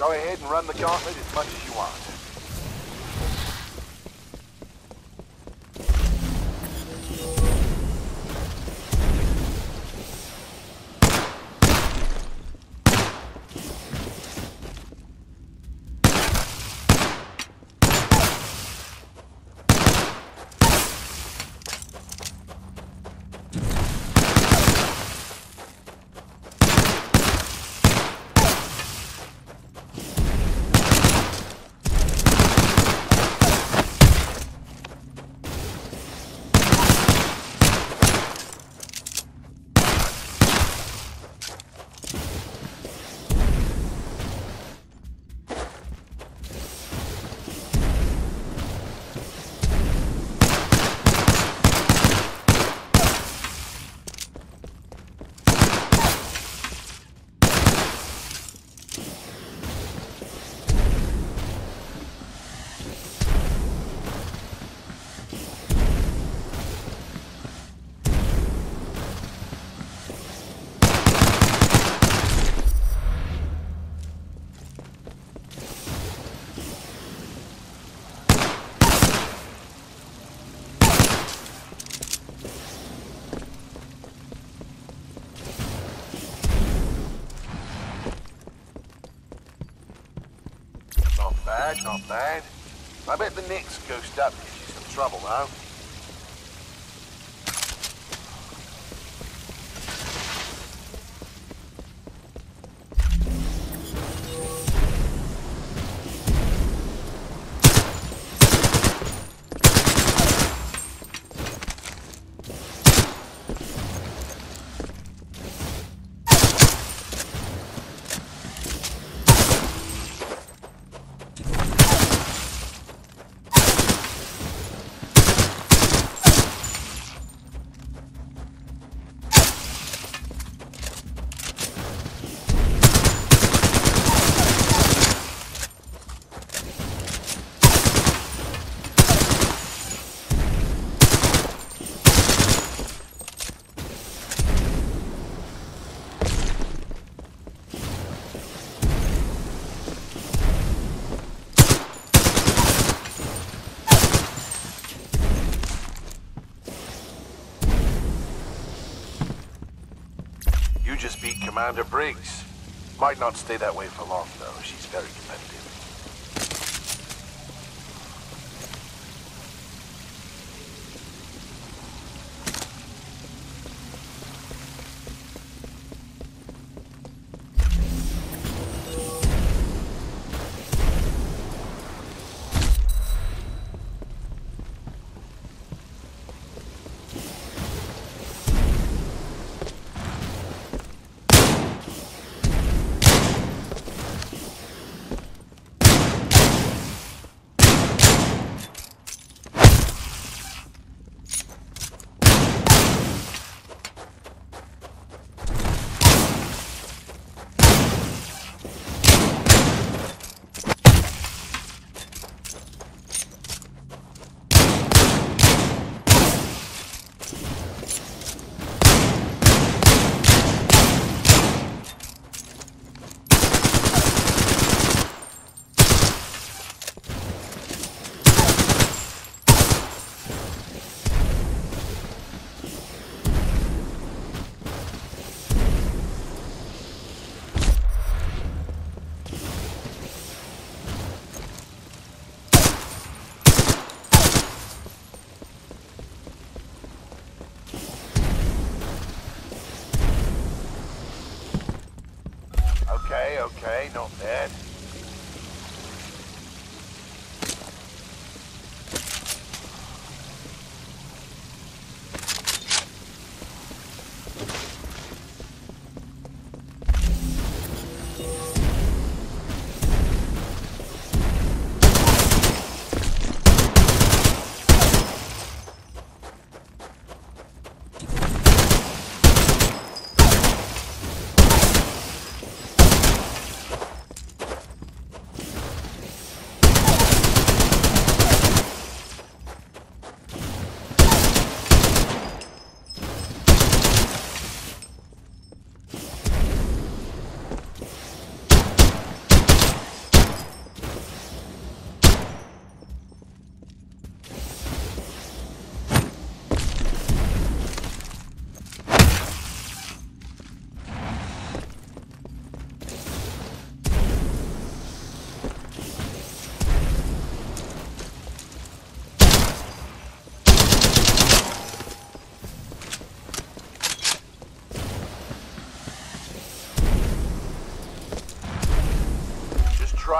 Go ahead and run the gauntlet as much as you want. Not bad, not bad. I bet the next ghost up gives you some trouble, though. You just beat Commander Briggs. Might not stay that way for long, though. Okay, not bad.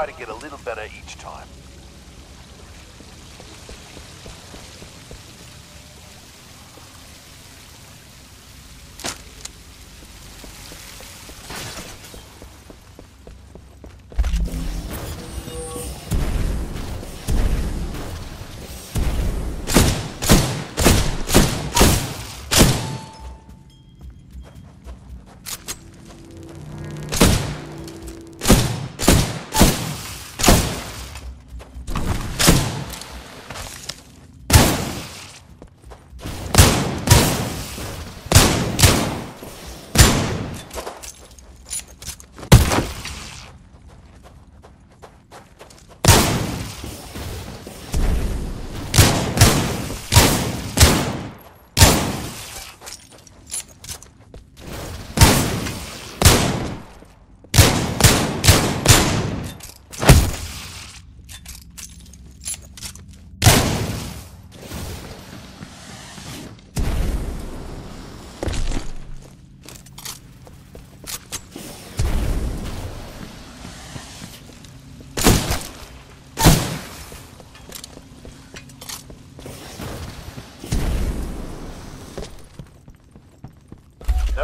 Try to get a little better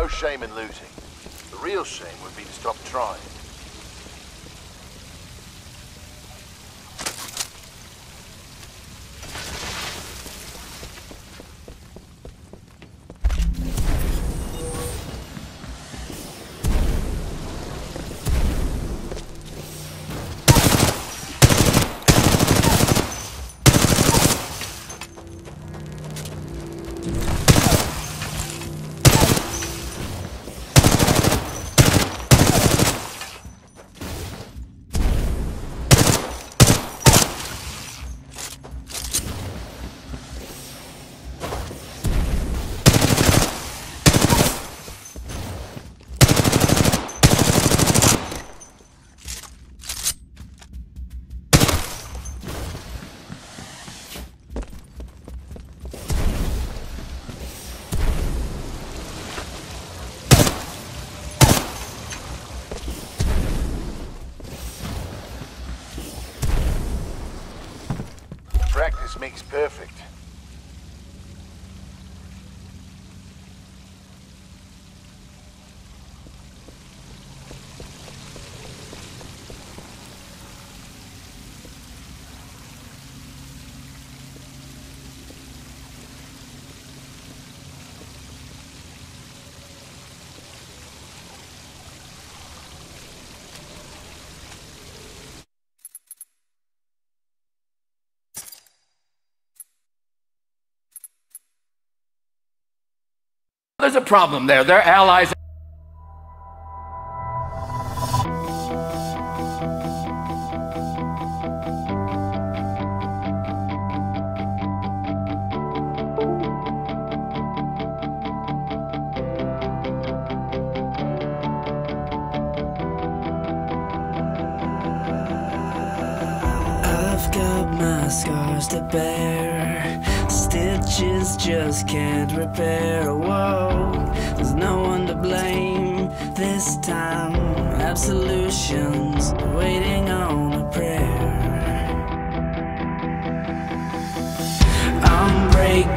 No shame in looting. The real shame would be to stop trying. Makes perfect. There's a problem there. They're allies. I've got my scars to bear. Stitches just can't repair. a Whoa, there's no one to blame this time. Absolutions waiting on a prayer. I'm breaking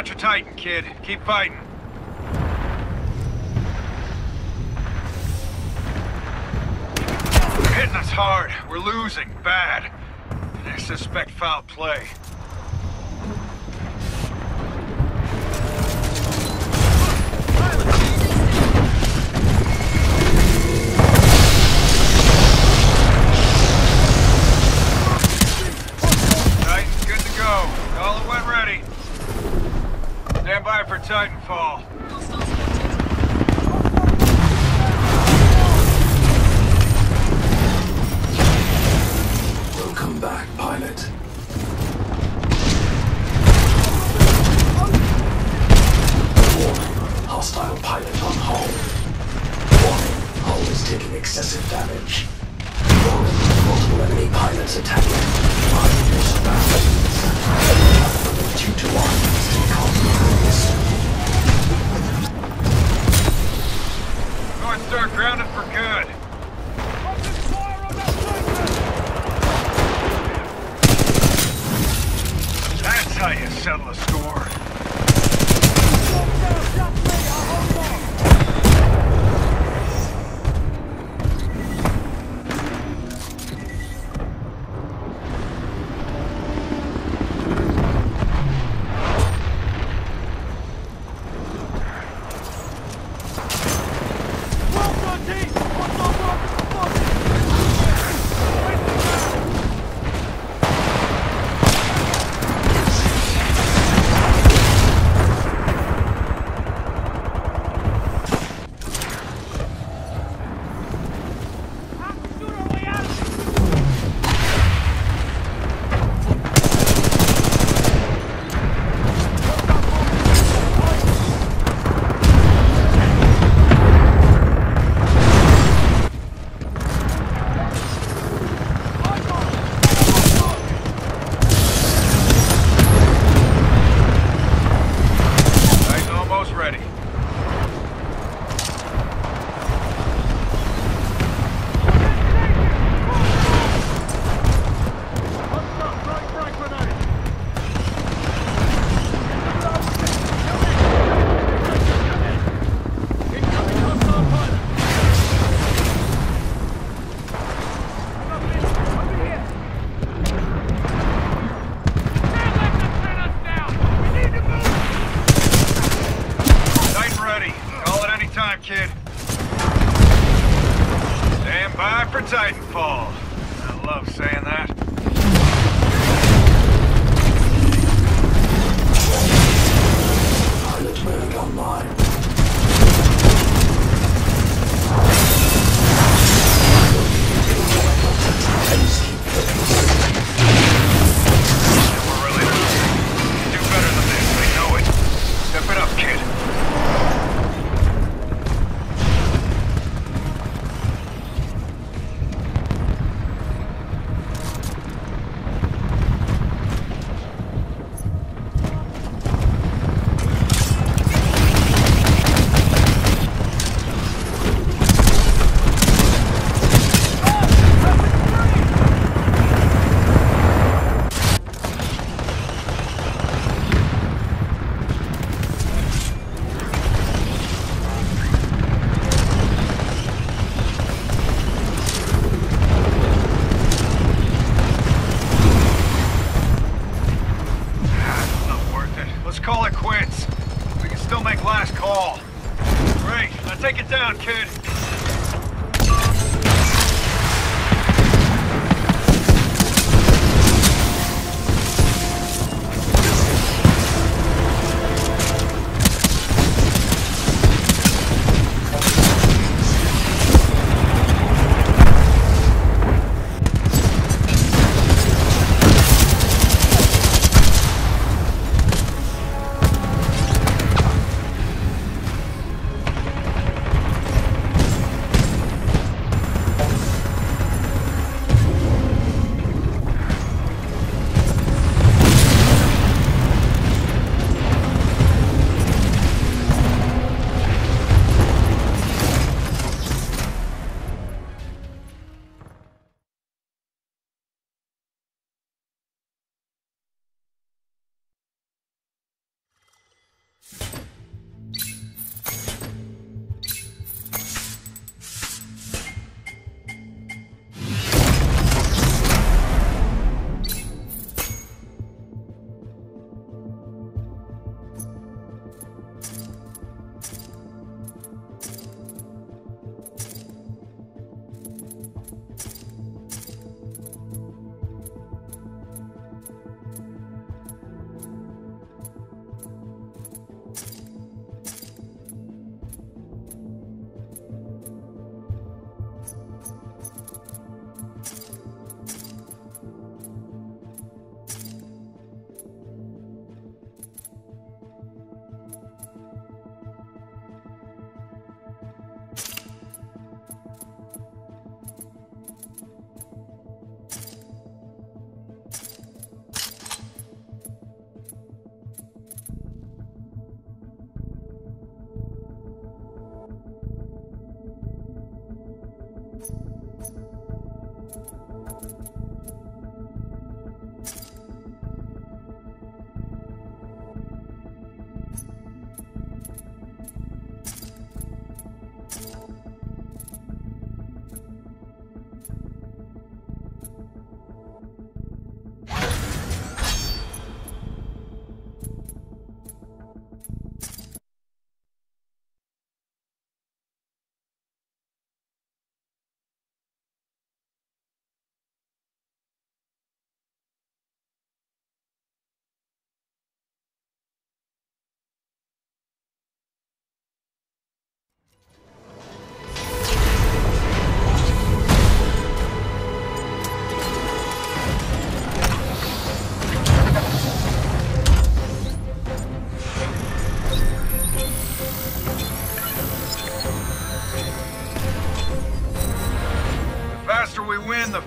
got your Titan, kid. Keep fighting. They're hitting us hard. We're losing, bad. And I suspect foul play.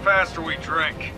Faster we drink.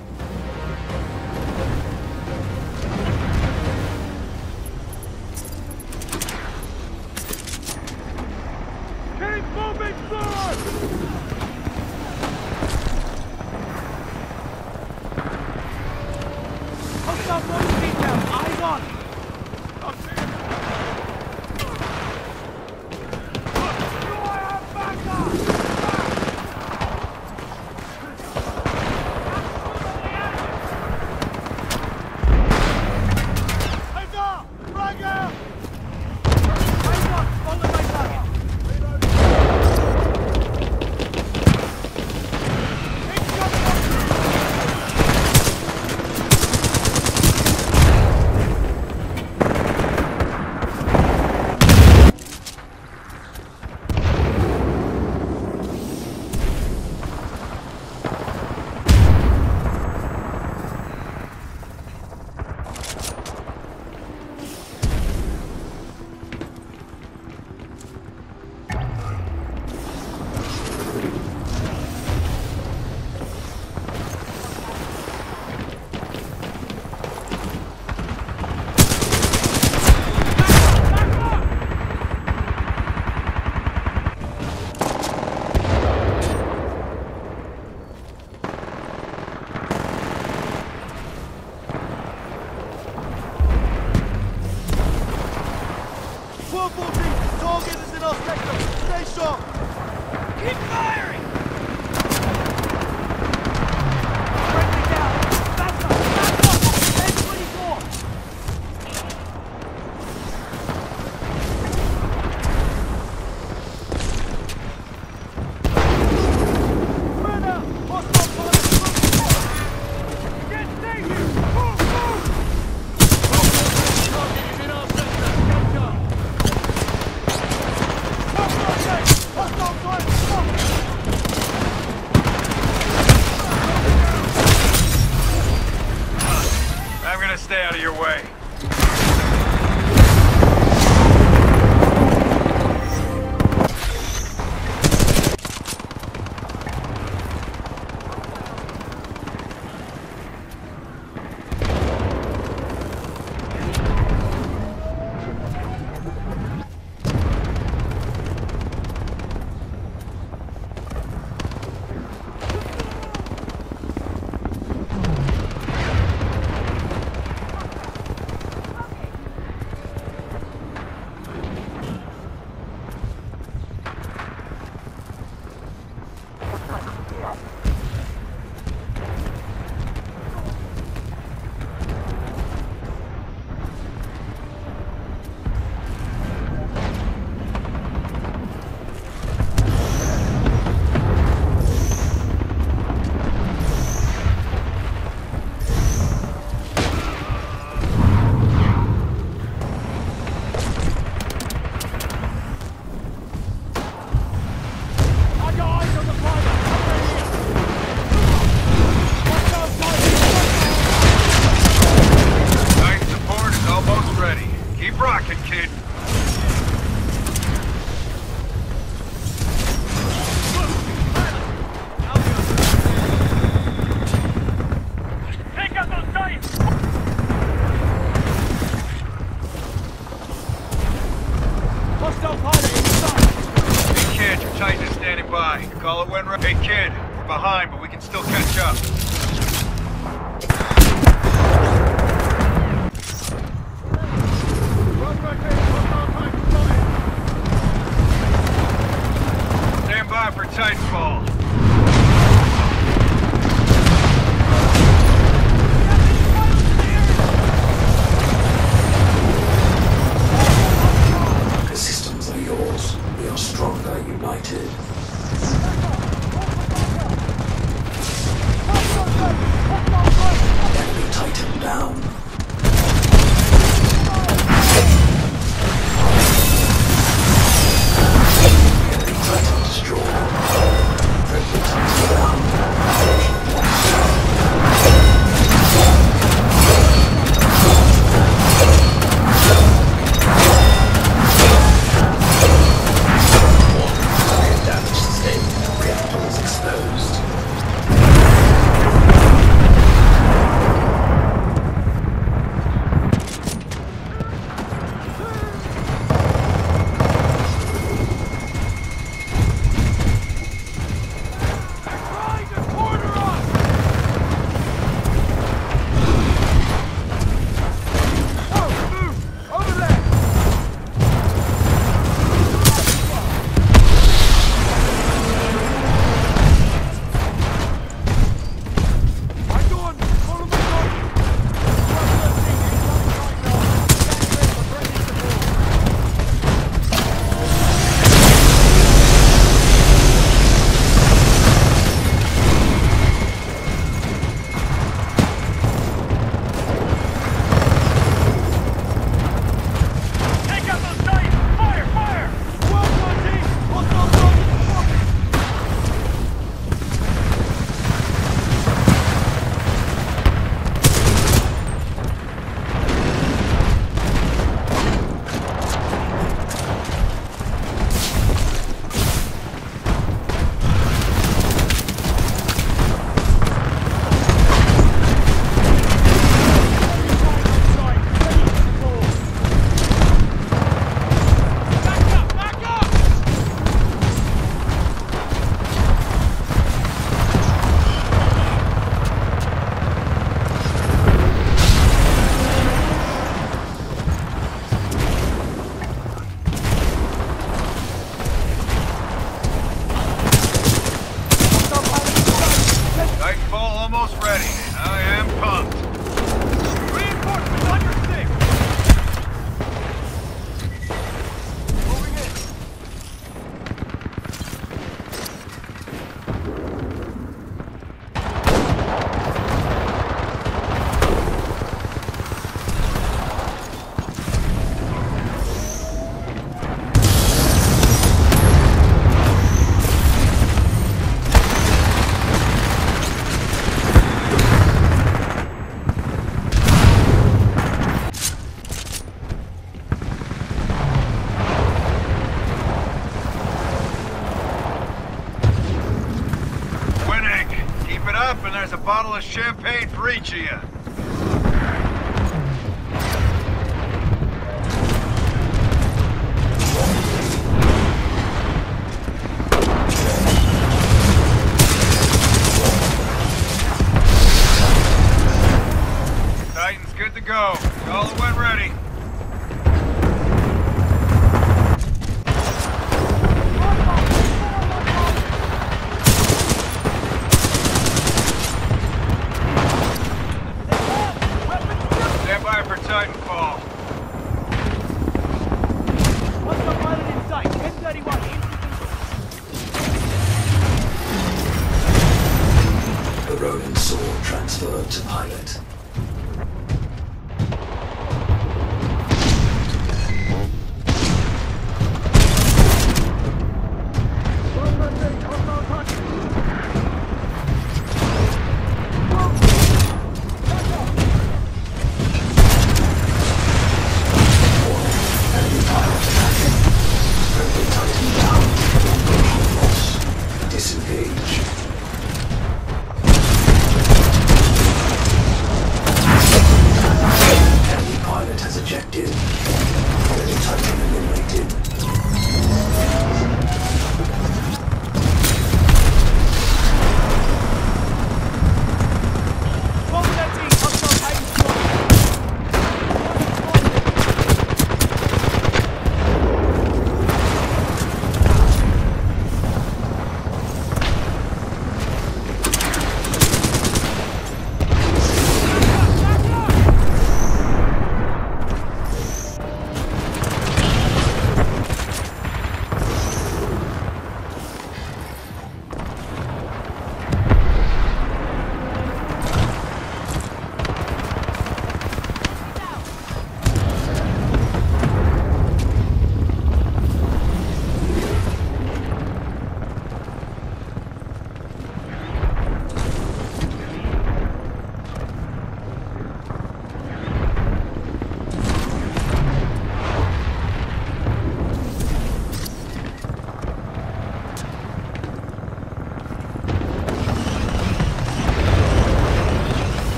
Champagne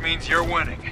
means you're winning.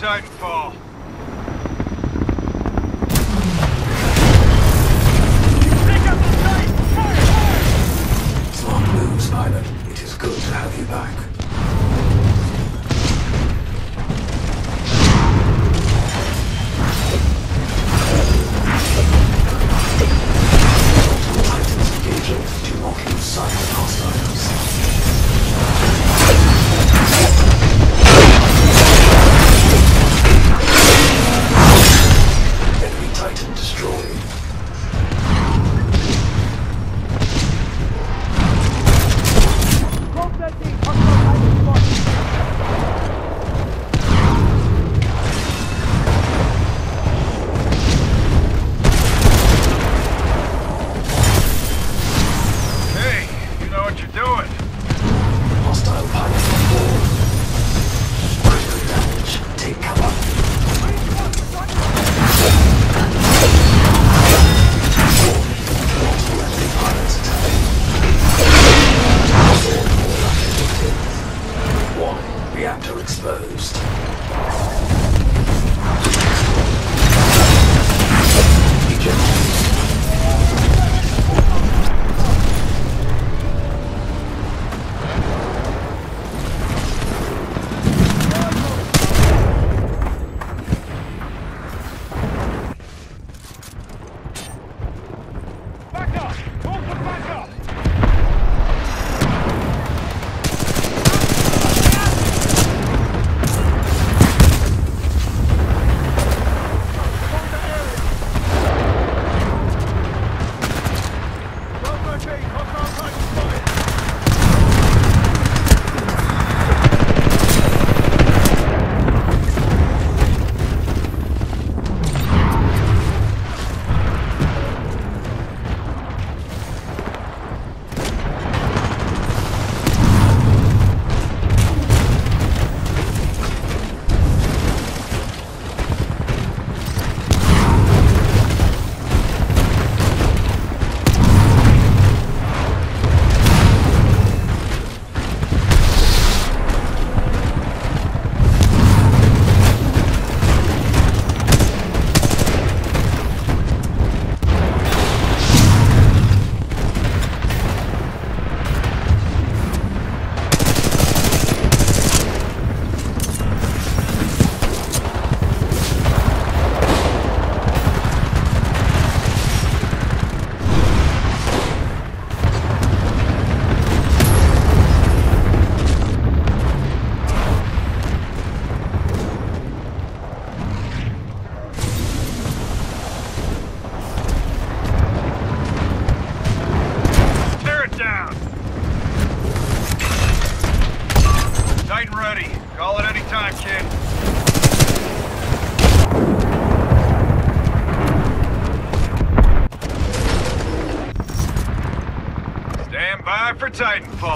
Stand Titanfall.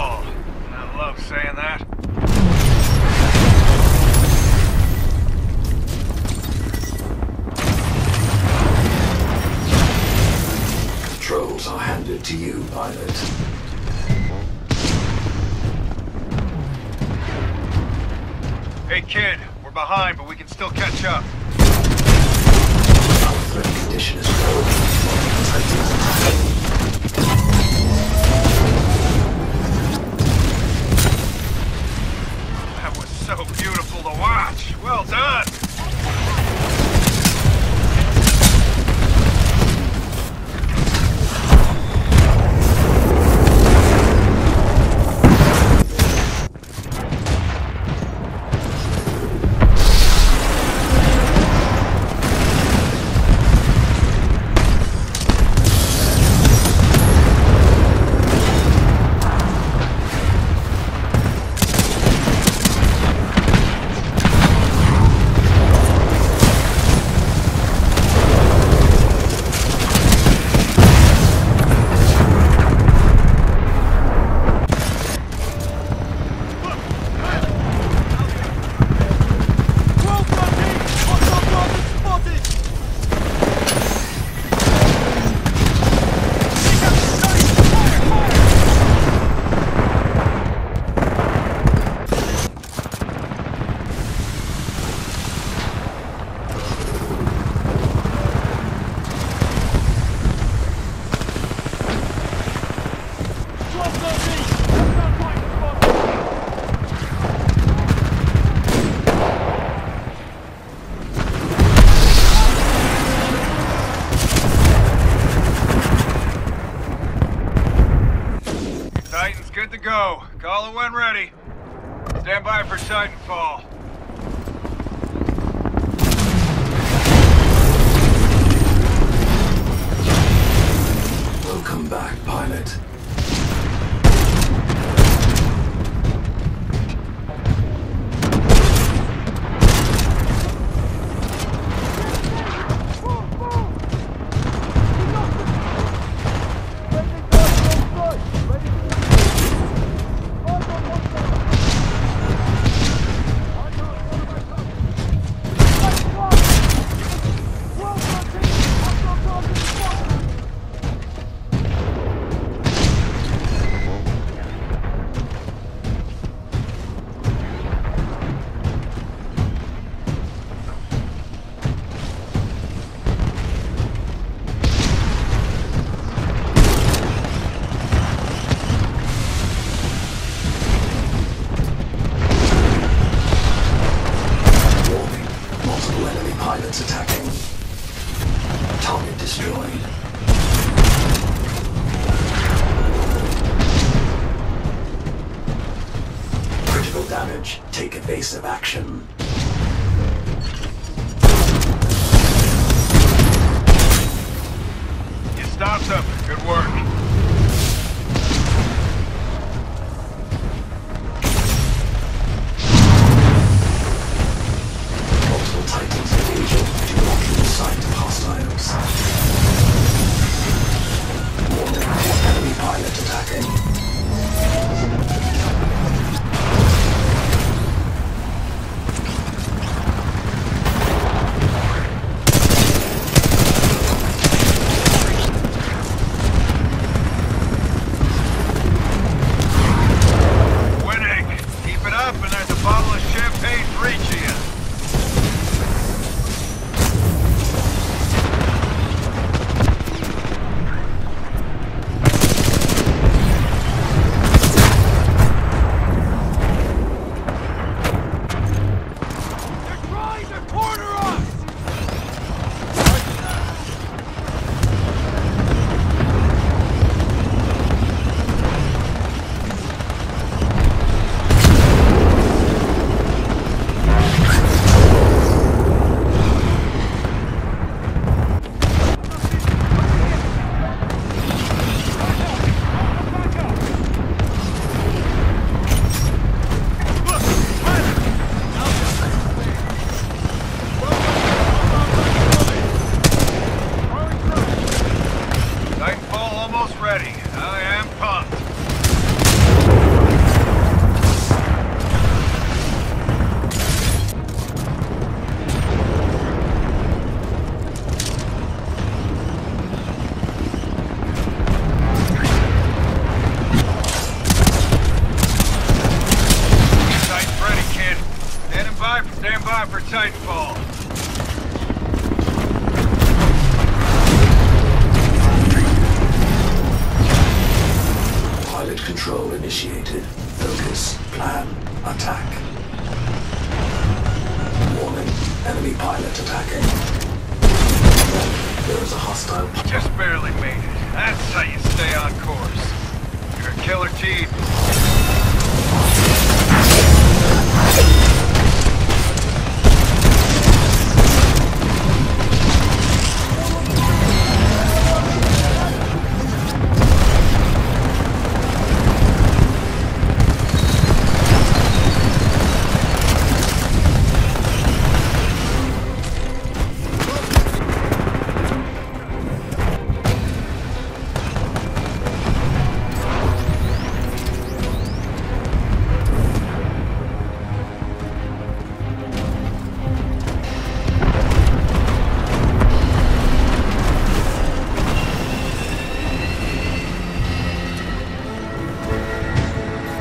go. Call it when ready. Stand by for Titanfall. Welcome back, pilot.